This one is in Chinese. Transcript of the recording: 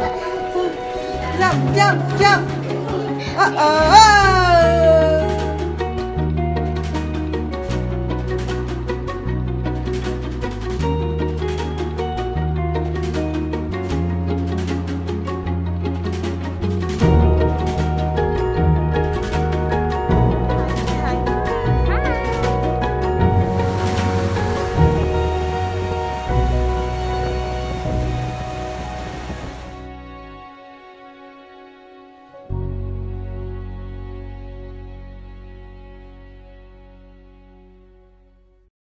一二三四一二三四一